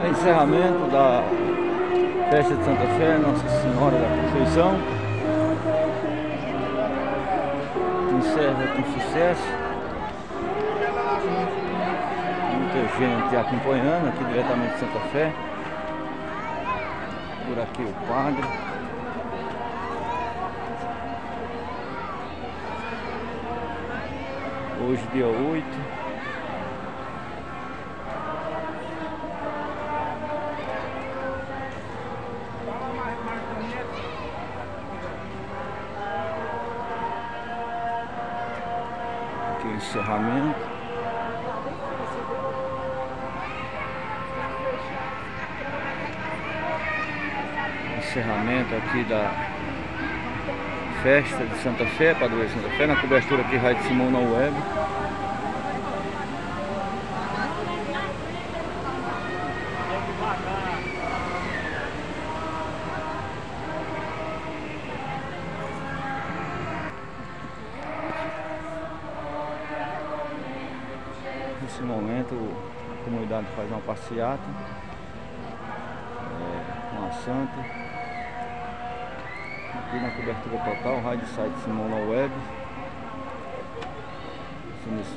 É encerramento da festa de Santa Fé, Nossa Senhora da Conceição. Encerra com sucesso. Muita gente acompanhando aqui diretamente de Santa Fé. Por aqui o padre. Hoje dia 8 encerramento. Encerramento aqui da festa de Santa Fé, Padroeiro Santa Fé, na cobertura aqui Rádio Simão na web. Nesse momento a comunidade faz uma passeata é, com a santa. Aqui na cobertura total, rádio site Simão na web. Nesse,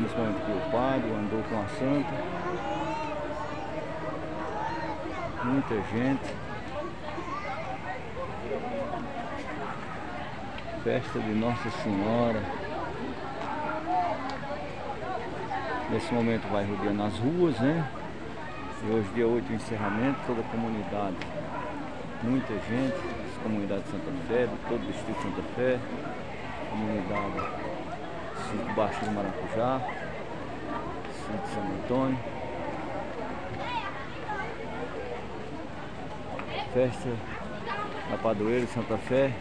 nesse momento aqui o padre andou com a santa. Muita gente. Festa de Nossa Senhora. Nesse momento vai rodeando as ruas, né? E hoje dia 8 o encerramento, toda a comunidade. Muita gente, comunidade de Santa Fé, de todo o distrito de Santa Fé, comunidade Sítio Baixo do Maracujá, Sítio São Antônio. Festa da Padroeira de Santa Fé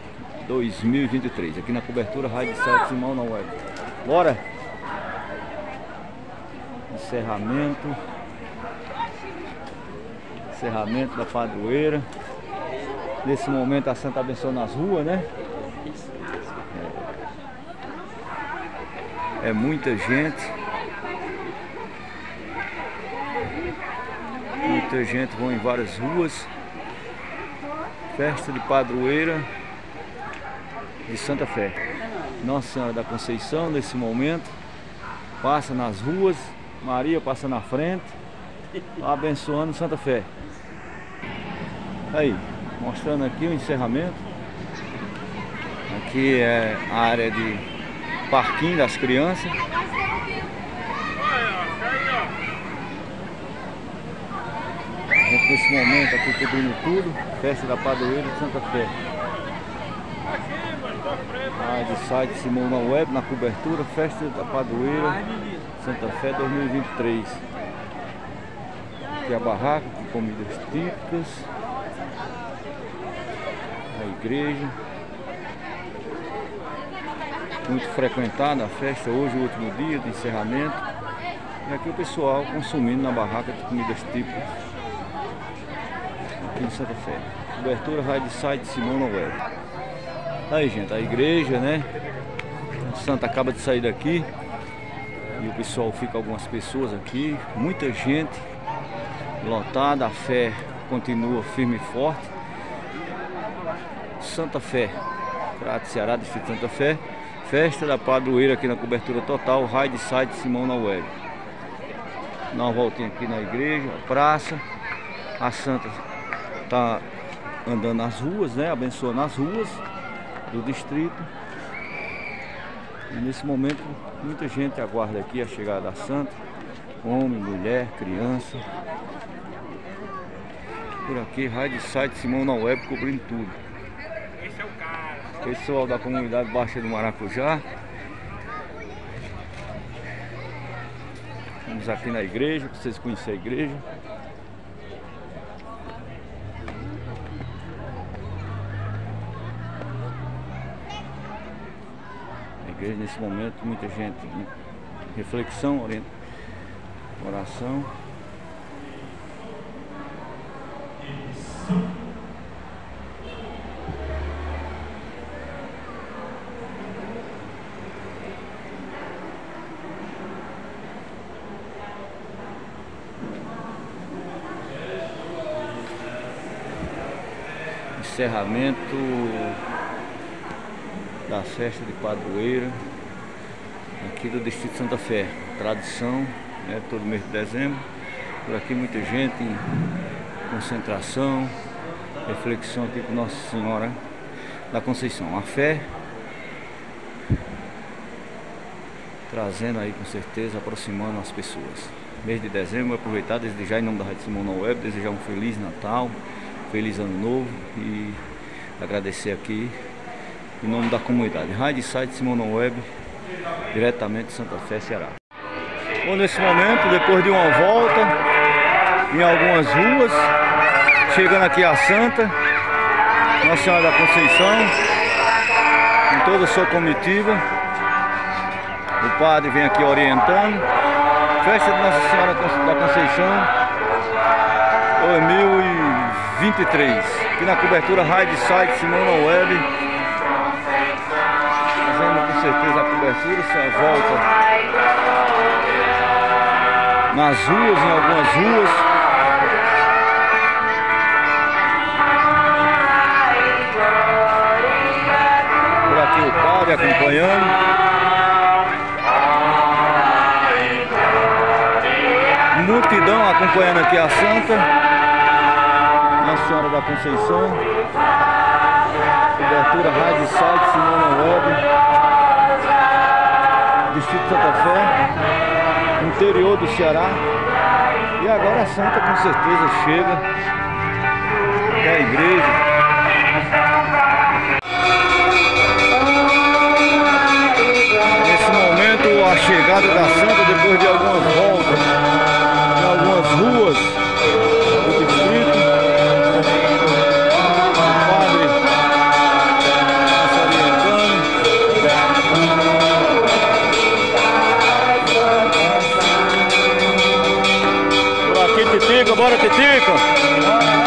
2023, aqui na cobertura Rádio Sete Simão na web. Bora! Encerramento. Encerramento da padroeira. Nesse momento a Santa abençoa nas ruas né? É, é muita gente. Muita gente vão em várias ruas. Festa de padroeira de Santa Fé. Nossa Senhora da Conceição nesse momento passa nas ruas Maria passa na frente, abençoando Santa Fé. Aí, mostrando aqui o encerramento. Aqui é a área de parquinho das crianças. Nesse momento aqui cobrindo tudo, festa da padroeira de Santa Fé. Rádio site Simão na web, na cobertura, festa da padroeira Santa Fé 2023. Aqui a barraca com comidas típicas. A igreja. Muito frequentada a festa hoje, o último dia de encerramento. E aqui o pessoal consumindo na barraca de comidas típicas. Aqui em Santa Fé. Cobertura Rádio Site Simão Web. Aí gente, a igreja, né? O santo acaba de sair daqui. E o pessoal fica algumas pessoas aqui, muita gente lotada, a fé continua firme e forte. Santa Fé, Prato Ceará, Distrito Santa Fé, festa da padroeira aqui na cobertura total, raio de site Simão na web. Dá uma voltinha aqui na igreja, praça. A Santa tá andando nas ruas, né? Abençoando as ruas do distrito. E nesse momento muita gente aguarda aqui a chegada da Santa. Homem, mulher, criança. Por aqui, Rádio Site Simão na web cobrindo tudo. Esse é o cara. Pessoal da comunidade Baixa do Maracujá. Estamos aqui na igreja, para vocês conhecerem a igreja. igreja nesse momento, muita gente. Né? Reflexão, oração. Encerramento da festa de padroeira aqui do Distrito Santa Fé. Tradição, né, todo mês de dezembro. Por aqui muita gente concentração, reflexão aqui com Nossa Senhora da Conceição. A fé trazendo aí com certeza, aproximando as pessoas. Mês de dezembro, aproveitar desde já em nome da Rádio Simona Web, desejar um Feliz Natal, Feliz Ano Novo e agradecer aqui em nome da comunidade. Rádio Site Simona Web, diretamente de Santa Fé, Ceará. Bom, nesse momento, depois de uma volta em algumas ruas, chegando aqui a Santa, Nossa Senhora da Conceição, com toda a sua comitiva. O padre vem aqui orientando. Festa de Nossa Senhora da Conceição 2023. Aqui na cobertura Rádio Site Simona Web. Certeza a cobertura, essa volta nas ruas, em algumas ruas. Por aqui o padre acompanhando. multidão acompanhando aqui a Santa Nossa Senhora da Conceição Cobertura Rádio Site Simona Web Distrito Santa Fé Interior do Ceará. E agora a Santa com certeza chega Até a igreja. Nesse momento a chegada da Santa depois de algumas Titica, bora Titica!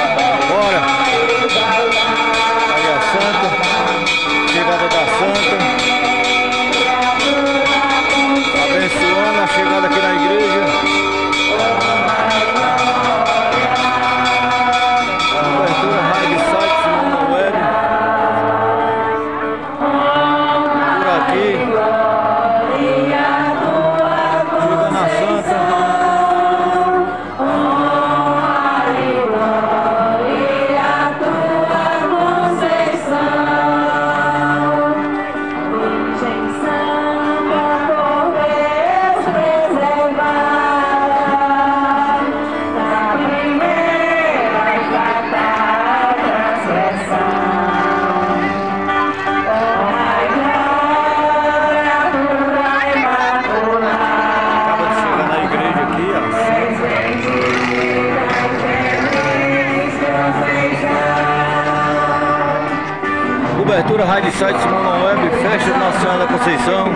Cobertura Rádio Site Simona Web, Festa Nacional da Conceição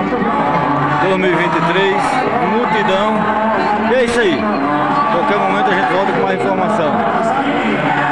2023, multidão. E é isso aí. Qualquer momento a gente volta com mais informação.